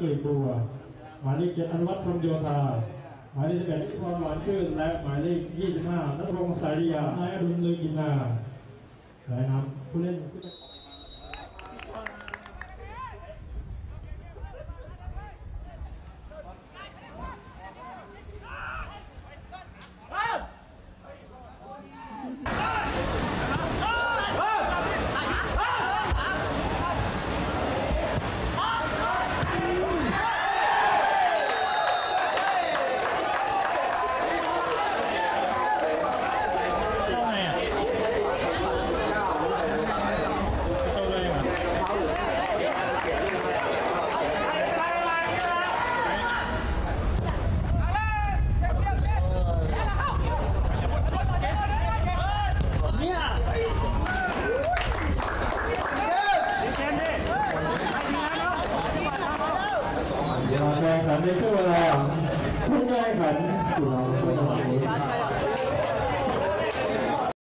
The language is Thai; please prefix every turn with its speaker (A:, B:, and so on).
A: กลิ่นบัวหมายเลขเจ็ดอนุวัฒน์พรมโยธาหมายเลขสิบเอ็ดนิพนธ์หวานชื่นและหมายเลขยี่สิบห้านัทรงสายริยานายอดุลลือกินนาและนำผู้เล่นผู้จัด
B: เข้าไงอะเข้าเลยเหรอ
A: ฉันในช่วงเวลาคุณแข่งขันอยู่เราสวัสดี